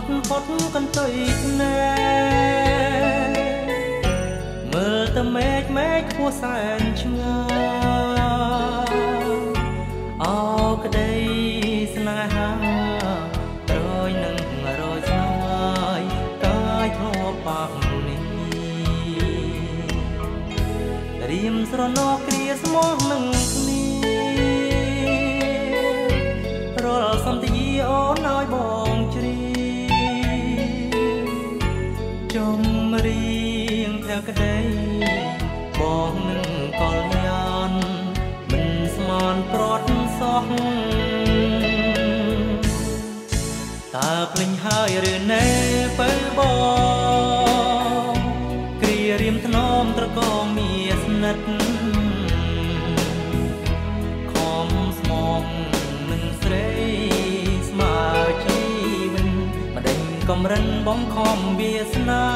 ត់ផុតកន្ទុយណែមើលទៅមេឃមេឃខ្ពស់សែនឆ្ងាយអោក្តីស្នេហារយនឹងរយស្នាយកាយធ្លាប់បាក់នេះរៀមស្រណោគ្រាស្មោះនឹងគ្នារាល់សន្តាយាអូនឲ្យបង តើភ្លេញហើយឬណែបើបងគ្រារៀមថ្នមត្រកមានស្និទ្ធខំស្មងនឹងស្រីស្មើជីវិនបដិញកំរិនបងខំវាសនា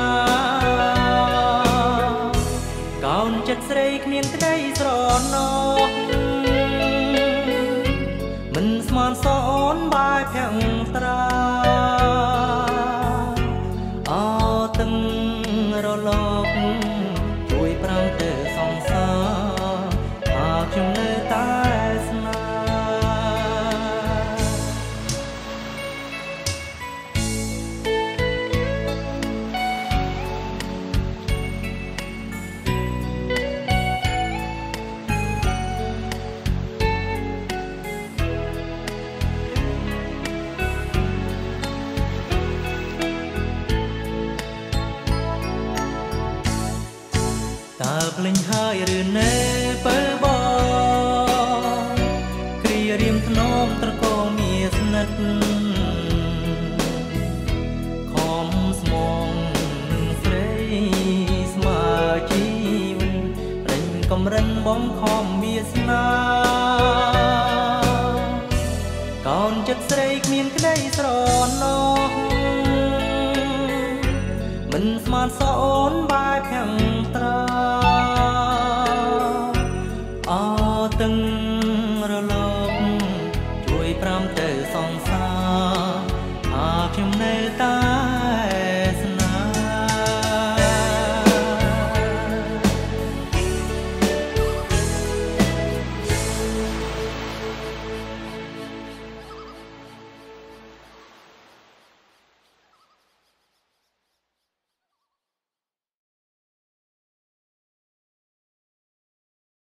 កោនចិត្តស្រីគ្មានក្តីស្រណោះ តើភ្លេងហើយឬនៅបើបងគ្រីរៀមធ្នមត្រកងមាស្និទ្ធខំស្មងស្រីស្មើជីវិនរិញកំរិនបងខំមាស្នាកូនចិត្តស្រីគ្មានក្តីស្រណោះមិនស្មានស ទៅសងសាអាខ្ញុំនៅតា